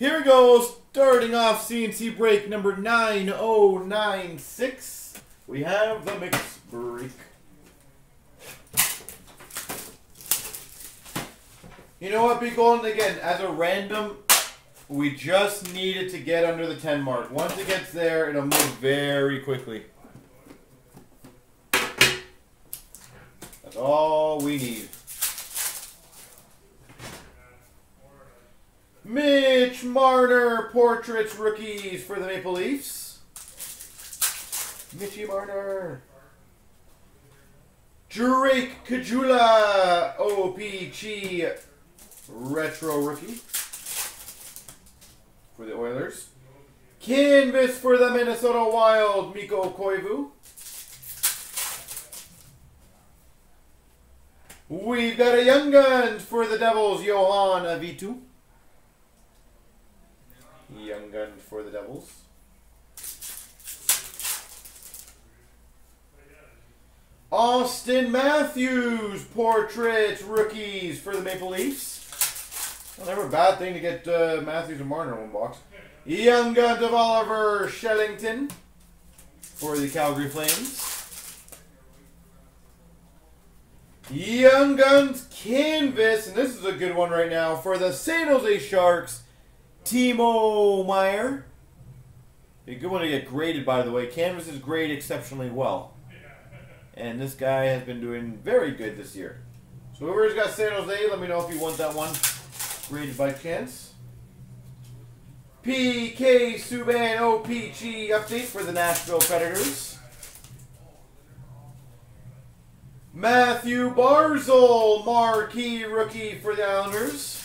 Here we go, starting off CNC break number 9096. We have the mix break. You know what, be golden again, as a random, we just need it to get under the 10 mark. Once it gets there, it'll move very quickly. That's all we need. Mitch Marner portraits rookies for the Maple Leafs. Mitchy Marner. Drake Caggiula OPG retro rookie for the Oilers. Canvas for the Minnesota Wild, Mikko Koivu. We've got a Young Guns for the Devils, Johan Avitu. Young Gun for the Devils. Auston Matthews portraits rookies for the Maple Leafs. Well, never a bad thing to get uh, Matthews and Marner in one box. Young Guns of Oliver Kylington for the Calgary Flames. Young Guns Canvas, and this is a good one right now, for the San Jose Sharks. Timo Meier. A good one to get graded, by the way. Canvas is graded exceptionally well. And this guy has been doing very good this year. So whoever's got San Jose, let me know if you want that one graded by chance. PK Subban OPG update for the Nashville Predators. Mathew Barzal, marquee rookie for the Islanders.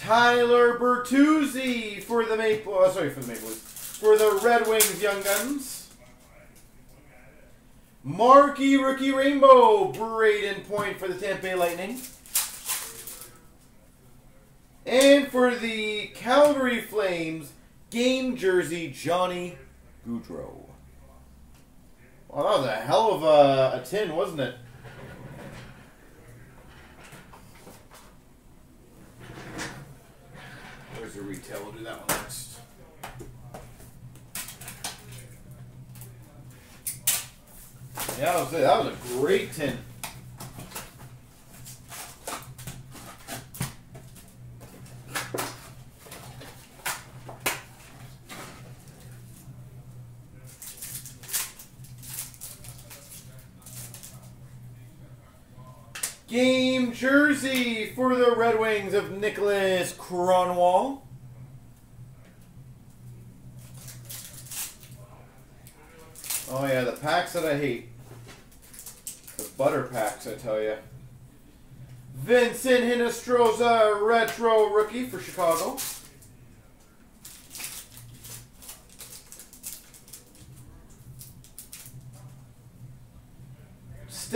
Tyler Bertuzzi for the Maple, oh, sorry for the Maple Leafs, for the Red Wings Young Guns. Marquee Rookie Rainbow, Brayden Point for the Tampa Bay Lightning. And for the Calgary Flames, game jersey, Johnny Gaudreau. Well, that was a hell of a, a tin, wasn't it? Where's the retail? We'll do that one next. Yeah, that was. That was a great tin. Game jersey for the Red Wings of Nicholas Kronwall. Oh yeah, the packs that I hate. The butter packs, I tell you. Vincent Hinostroza retro rookie for Chicago.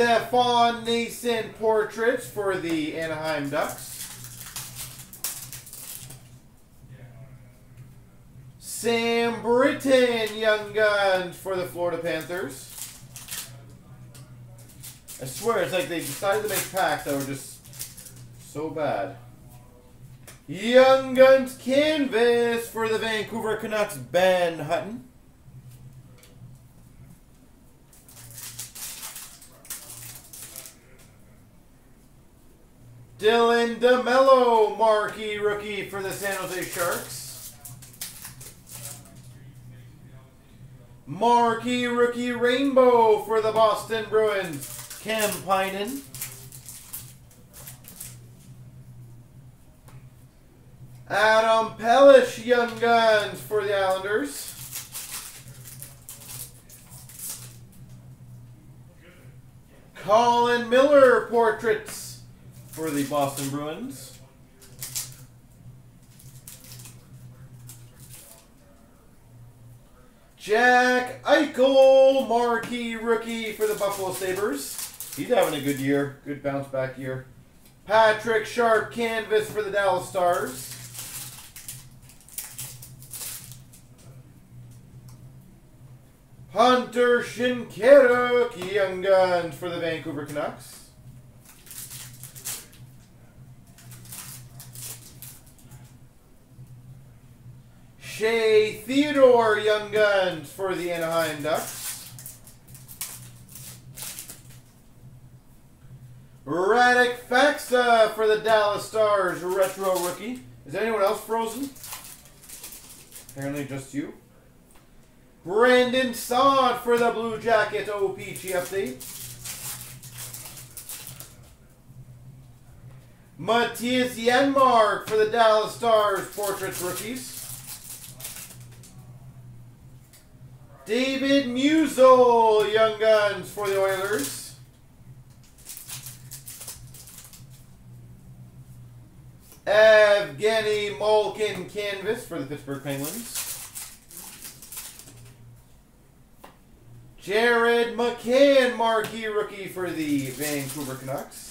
Stefan Noesen portraits for the Anaheim Ducks. Sam Brittain Young Guns for the Florida Panthers. I swear, it's like they decided to make packs that were just so bad. Young Guns Canvas for the Vancouver Canucks, Ben Hutton. Dylan DeMello, marquee rookie for the San Jose Sharks. Marquee rookie rainbow for the Boston Bruins, Cam Pinen. Adam Pelech, Young Guns for the Islanders. Colin Miller, portraits for the Boston Bruins. Jack Eichel, marquee rookie for the Buffalo Sabres. He's having a good year, good bounce back year. Patrick Sharp, canvas for the Dallas Stars. Hunter Shinkaruk, Young Guns for the Vancouver Canucks. Shea Theodore Young Guns for the Anaheim Ducks. Radek Faksa for the Dallas Stars retro rookie. Is anyone else frozen? Apparently just you. Brandon Saad for the Blue Jacket OPG update. Mattias Janmark for the Dallas Stars Portraits Rookies. David Musil Young Guns for the Oilers. Evgeny Malkin Canvas for the Pittsburgh Penguins. Jared McCann Marquee Rookie for the Vancouver Canucks.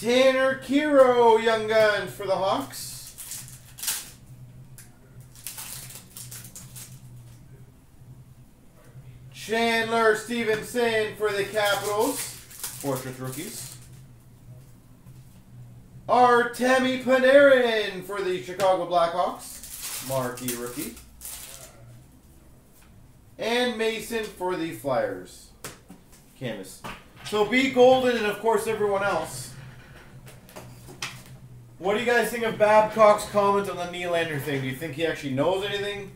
Tanner Kero Young Guns for the Hawks. Chandler Stephenson for the Capitals. Portrait rookies. Artemi Panarin for the Chicago Blackhawks. Marquee rookie. And Mason for the Flyers. Canvas. So be golden and of course everyone else. What do you guys think of Babcock's comment on the Nylander thing? Do you think he actually knows anything?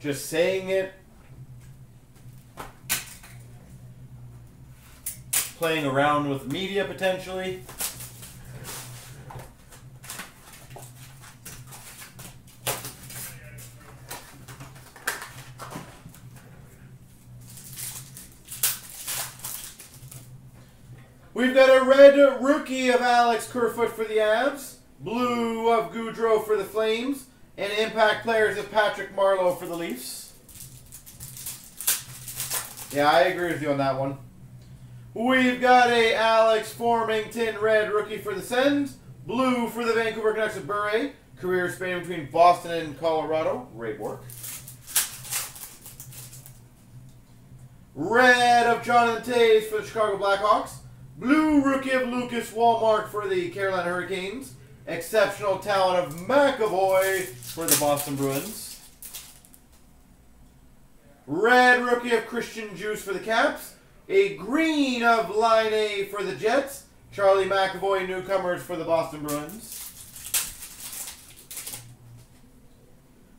Just saying it? playing around with media potentially. We've got a red rookie of Alex Kerfoot for the Avs, blue of Gaudreau for the Flames, and impact players of Patrick Marleau for the Leafs. Yeah, I agree with you on that one. We've got a Alex Formenton red rookie for the Sens. Blue for the Vancouver Canucks of Bure. Career span between Boston and Colorado. Great work. Red of Jonathan Toews for the Chicago Blackhawks. Blue rookie of Lucas Wallmark for the Carolina Hurricanes. Exceptional talent of McAvoy for the Boston Bruins. Red rookie of Christian Djoos for the Caps. A green of Laine for the Jets. Charlie McAvoy, newcomers for the Boston Bruins.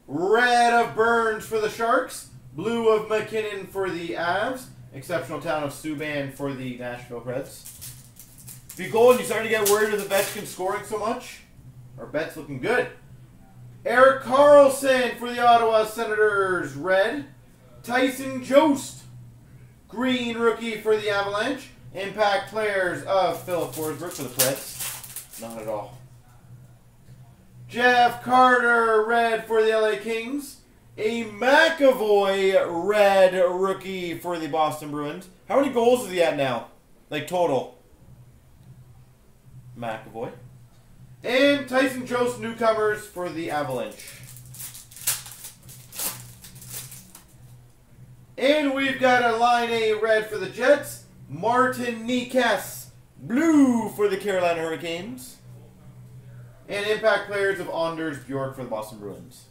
Red of Burns for the Sharks. Blue of MacKinnon for the Avs. Exceptional talent of Subban for the Nashville Preds. Gold, you starting to get worried with Ovechkin scoring so much? Our bet's looking good. Erik Karlsson for the Ottawa Senators, red. Tyson Jost Green rookie for the Avalanche. Impact players of Filip Forsberg for the Preds. Not at all. Jeff Carter, red for the LA Kings. A McAvoy, red rookie for the Boston Bruins. How many goals is he at now? Like total? McAvoy. And Tyson Jost, newcomers for the Avalanche. And we've got a Laine red for the Jets. Martin Necas, blue for the Carolina Hurricanes. And impact players of Anders Bjork for the Boston Bruins.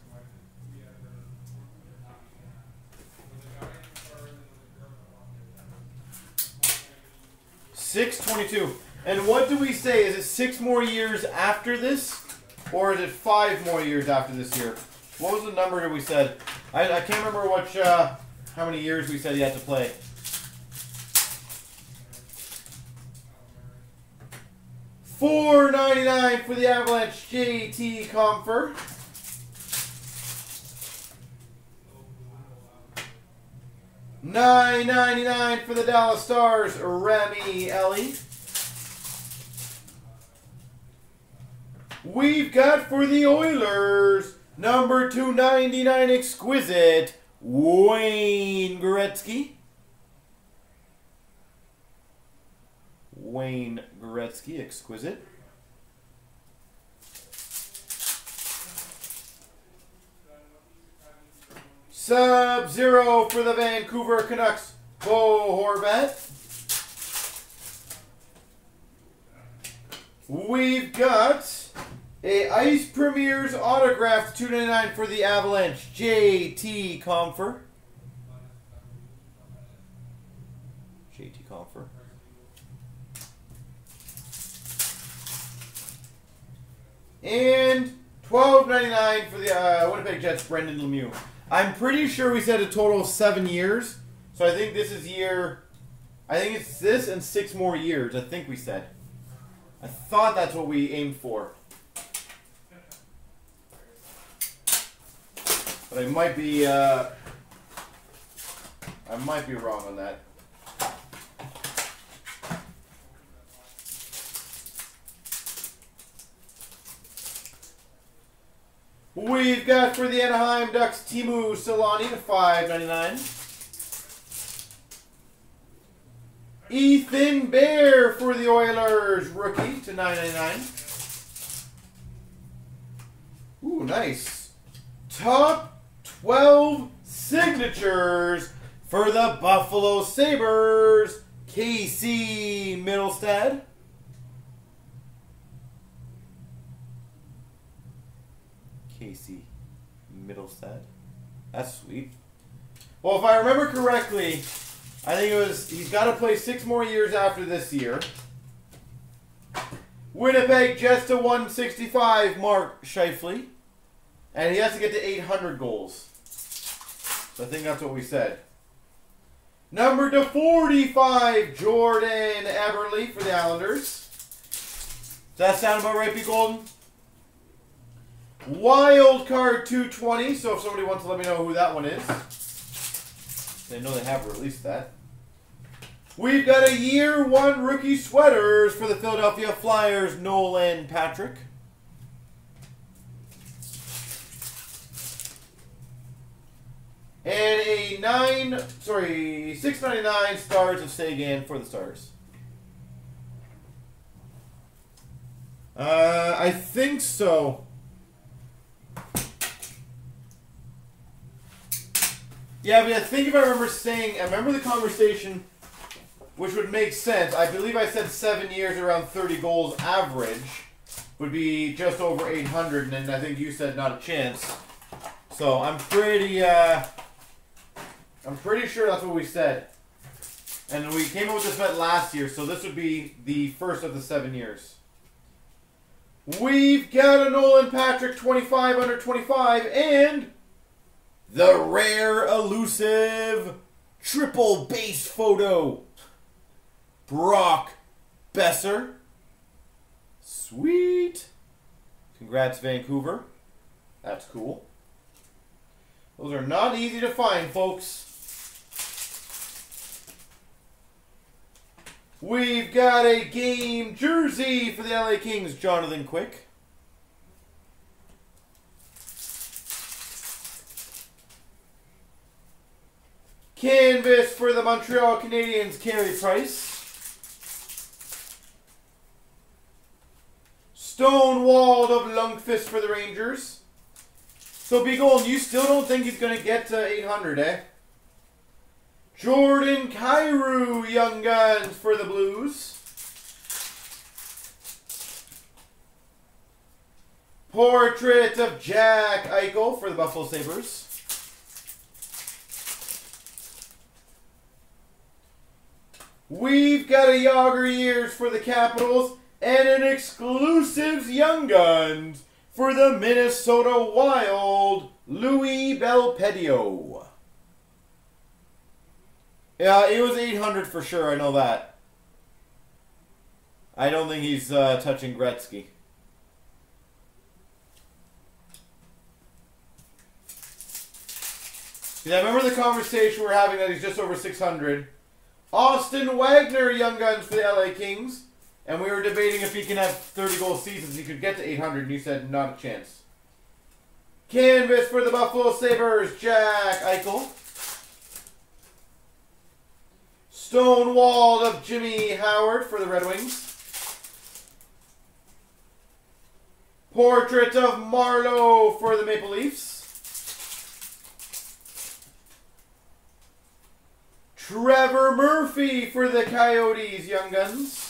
Six twenty-two. And what do we say? Is it six more years after this? Or is it five more years after this year? What was the number that we said? I, I can't remember which... Uh, how many years we said he had to play. Four ninety nine for the Avalanche JT Compher. Nine ninety nine for the Dallas Stars, Remy Elie. We've got for the Oilers, number 299 exquisite, Wayne Gretzky. Wayne Gretzky, exquisite. Sub-Zero for the Vancouver Canucks. Bo Horvat. We've got a Ice Premier's autograph 299 for the Avalanche, JT Compher. JT Compher. And twelve ninety nine for the uh, Winnipeg Jets, Brendan Lemieux. I'm pretty sure we said a total of seven years, so I think this is year. I think it's this and six more years. I think we said. I thought that's what we aimed for. But I might be, uh, I might be wrong on that. We've got for the Anaheim Ducks, Teemu Selanne to five ninety nine. Ethan Bear for the Oilers, rookie to nine ninety nine. Ooh, nice. Top 12 signatures for the Buffalo Sabres, Casey Mittelstadt. Casey Mittelstadt. That's sweet. Well, if I remember correctly, I think it was he's got to play six more years after this year. Winnipeg Jets to 165, Mark Scheifele. And he has to get to 800 goals. I think that's what we said. Number to 45, Jordan Eberle for the Islanders. Does that sound about right, B. Golden? Wild card 220. So if somebody wants to let me know who that one is, they know they have released that. We've got a year one rookie sweaters for the Philadelphia Flyers, Nolan Patrick. And a nine, sorry, six ninety nine stars of Seguin for the Stars. Uh, I think so. Yeah, but I think if I remember saying, I remember the conversation, which would make sense. I believe I said seven years, around 30 goals average, would be just over 800, and I think you said not a chance. So I'm pretty, uh, I'm pretty sure that's what we said. And we came up with this bet last year, so this would be the first of the seven years. We've got a Nolan Patrick 25 under 25 and the rare elusive triple base photo. Brock Boeser. Sweet. Congrats, Vancouver. That's cool. Those are not easy to find, folks. We've got a game jersey for the LA Kings, Jonathan Quick. Canvas for the Montreal Canadiens, Carey Price. Stonewalled of Lundqvist for the Rangers. So, Old, you still don't think he's going to get to 800, eh? Jordan Kyrou, Young Guns for the Blues. Portrait of Jack Eichel for the Buffalo Sabres. We've got a Jagr Years for the Capitals and an exclusives Young Guns for the Minnesota Wild, Louis Belpedio. Yeah, it was 800 for sure, I know that. I don't think he's uh, touching Gretzky. Yeah, I remember the conversation we are having that he's just over 600. Austin Wagner, Young Guns for the LA Kings. And we were debating if he can have 30 goal seasons, he could get to 800, and you said not a chance. Canvas for the Buffalo Sabres, Jack Eichel. Stonewalled of Jimmy Howard for the Red Wings. Portrait of Marleau for the Maple Leafs. Trevor Murphy for the Coyotes, Young Guns.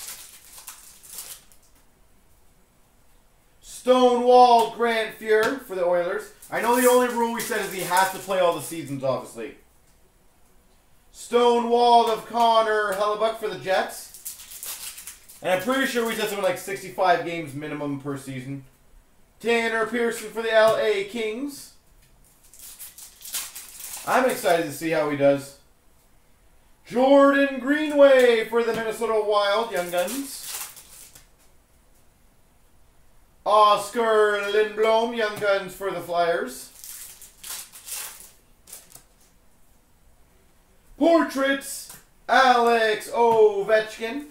Stonewall Grant Fuhr for the Oilers. I know the only rule we said is he has to play all the seasons, obviously. Stonewall of Connor Hellebuyck for the Jets. And I'm pretty sure we said something like 65 games minimum per season. Tanner Pearson for the LA Kings. I'm excited to see how he does. Jordan Greenway for the Minnesota Wild, Young Guns. Oscar Lindblom, Young Guns for the Flyers. Portraits, Alex Ovechkin.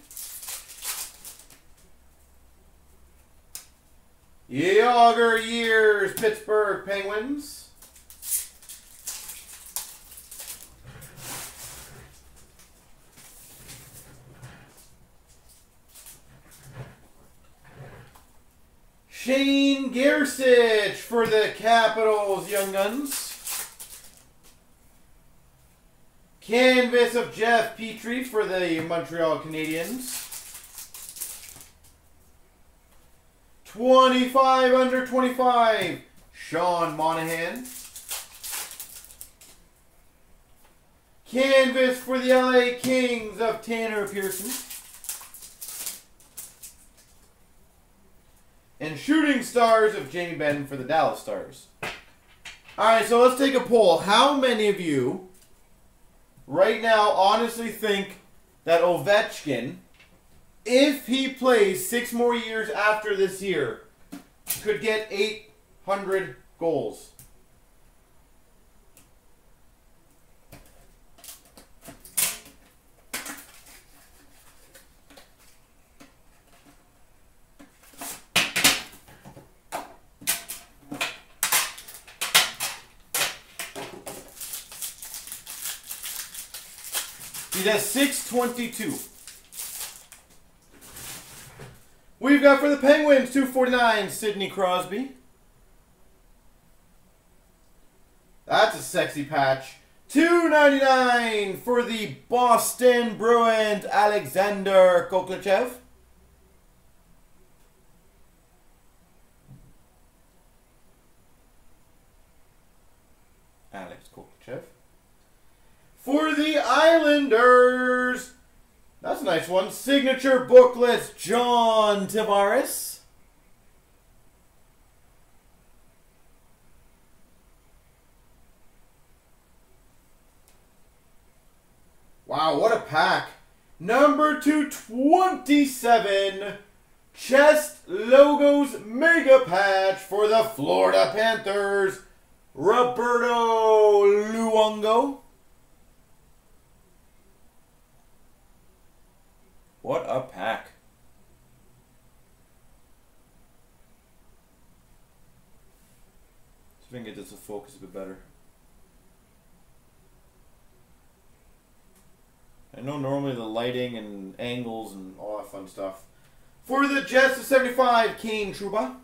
Jagr Years, Pittsburgh Penguins. Shane Gersich for the Capitals Young Guns. Canvas of Jeff Petry for the Montreal Canadiens. 25 under 25, Sean Monahan. Canvas for the LA Kings of Tanner Pearson. And Shooting Stars of Jamie Benn for the Dallas Stars. Alright, so let's take a poll. How many of you right now honestly think that Ovechkin if he plays six more years after this year, could get 800 goals. At 622. We've got for the Penguins, 249, Sidney Crosby. That's a sexy patch. 299 for the Boston Bruins, Alexander Khokhlachev. Alex Khokhlachev. For the Islanders, that's a nice one. Signature booklets, John Tavares. Wow, what a pack. Number 227, Chest Logos Mega Patch for the Florida Panthers, Roberto Luongo. What a pack. See if I can get this to focus a bit better. I know normally the lighting and angles and all that fun stuff. For the Jets of 75, Kane Trouba.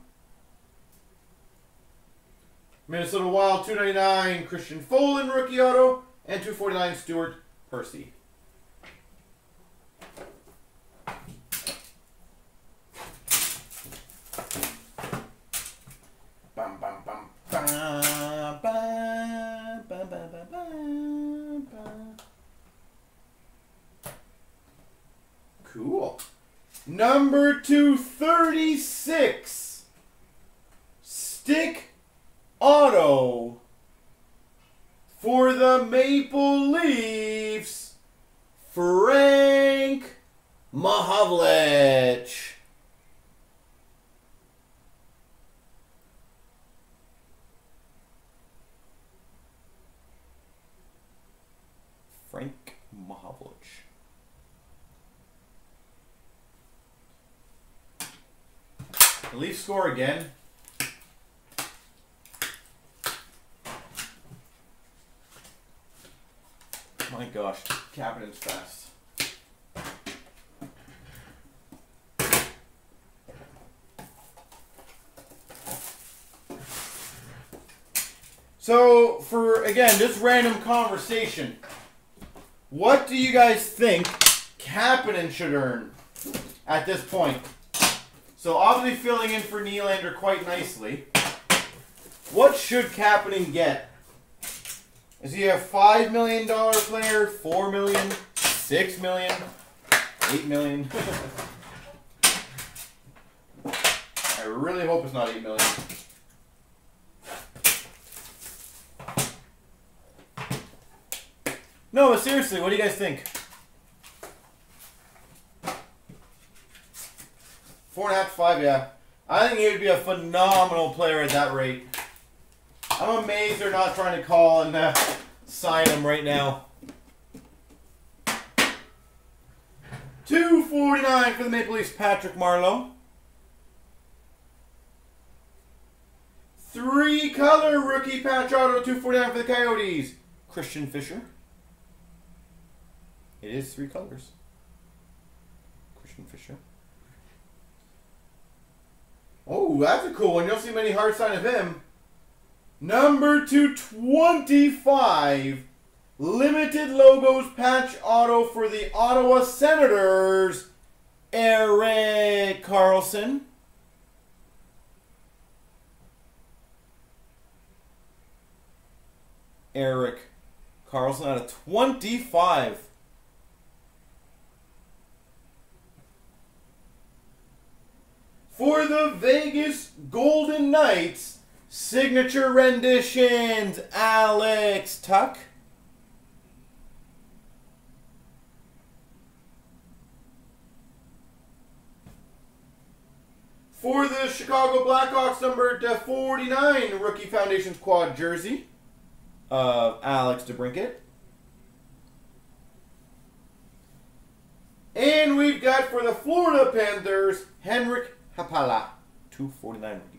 Minnesota Wild 299, Christian Folin rookie auto. And 249, Stuart Percy. Number 236. Stick Auto. For the Maple Leafs. Frank Mahovlich. Frank Mahovlich. The Leafs score again. My gosh, Kapanen's fast. So, for again, just random conversation. What do you guys think Kapanen should earn at this point? So obviously filling in for Nylander quite nicely. What should Kapanen get? Is he a five million dollar player? Four million? Six million? Eight million? I really hope it's not eight million. No, but seriously, what do you guys think? Four and a half to five, yeah. I think he would be a phenomenal player at that rate. I'm amazed they're not trying to call and uh, sign him right now. 249 for the Maple Leafs, Patrick Marleau. Three color rookie patch auto 249 for the Coyotes, Christian Fischer. It is three colors. Christian Fischer. Oh, that's a cool one. You don't see many hard sign of him. Number 225. Limited logos patch auto for the Ottawa Senators. Erik Karlsson. Erik Karlsson out of 25. For the Vegas Golden Knights, signature renditions, Alex Tuch. For the Chicago Blackhawks, number 49, Rookie Foundations Quad Jersey of Alex DeBrincat. And we've got for the Florida Panthers, Henrik Haapala, 249 rookie.